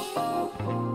Oh, oh.